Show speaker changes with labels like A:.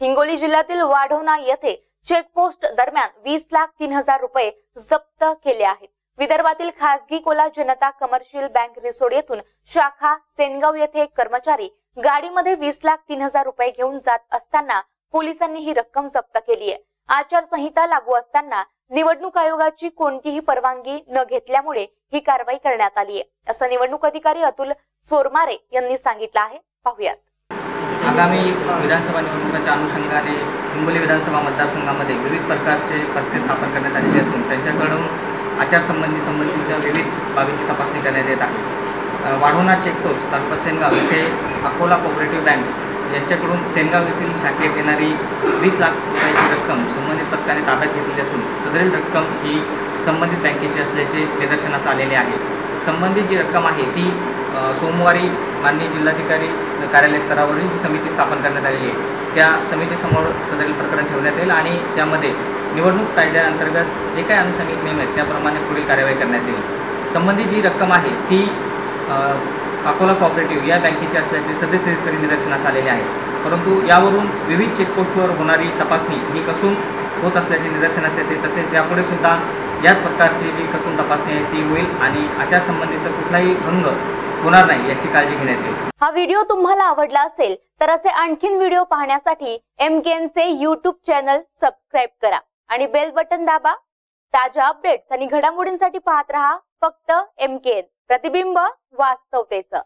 A: हिंगोली जिल्ह्यातील वाढवणा येथे चेकपोस्ट दरम्यान वीस लाख तीन हजार रुपये जप्त केले आहेत. विदर्भातील खासगी Cola Janata commercial bank Risod येथून शाखा सेनगाव येथे एक कर्मचारी गाडीमध्ये वीस लाख तीन हजार रुपये घेऊन जात असताना पोलिसांनी ही रक्कम जप्त केली आहे. आचारसंहिता लागू असताना निवडणूक आयोगाची कोणतीही परवानगी न घेतल्यामुळे ही कारवाई करण्यात आली आहे. असं निवडणूक अधिकारी अतुल चोरमारे यांनी सांगितलं आहे. पाहुयात.
B: आगामी विधानसभा निवडणुकांच्या अनुषंगाने हिंगोली विधानसभा मतदारसंघामध्ये विविध प्रकारचे पथके स्थापन करण्यात आलेली असून त्यांच्याकडून आचारसंबंधी संबंधीच्या विविध बाबींची तपासणी करण्यात येत आहे. अ, वाढवणा चेकपोस्ट तालुका सेनगाव येथे अकोला कोऑपरेटिव्ह बँक यांच्याकडून सेनगाव येथील शाखेत येणारी वीस लाख रुपयाची रक्कम संबंधित पथकाने ताब्यात घेतलेली असून सदरील रक्कम ही संबंधित बँकेची असल्याचे निदर्शनास आलेले आहे. संबंधित जी रक्कम आहे ती सोमवारी माननीय जिल्हाधिकारी कार्यालय स्तरावरील जी समिती स्थापन करण्यात आलेली आहे त्या समितीसमोर सदरील प्रकरण ठेवण्यात येईल आणि त्यामध्ये निवडणूक कायद्याअंतर्गत जे काही अनुषंगिक नियम आहेत त्याप्रमाणे पुढील कार्यवाही करण्यात येईल. संबंधित जी रक्कम आहे ती अकोला कॉपरेटिव्ह या बँकेची असल्याचे सदस्यतरी तरी निदर्शनास आलेले आहे. परंतु यावरून विविध चेकपोस्टवर होणारी तपासणी ही कसून होत असल्याचे निदर्शनास येते. तसेच यापुढे सुद्धा याच प्रकारची जी कसून तपासणी आहे ती होईल आणि आचारसंबंधीचा कुठलाही भंग होणार नाही याची काळजी घेण्यात येईल.
A: हा व्हिडिओ तुम्हाला आवडला असेल तर असे आणखीन व्हिडिओ पाहण्यासाठी एम चे युट्यूब चॅनल सबस्क्राईब करा आणि बेल बटन दाबा. ताज्या अपडेट्स आणि घडामोडींसाठी पाहत रहा फक्त एम प्रतिबिंब वास्तवतेचं.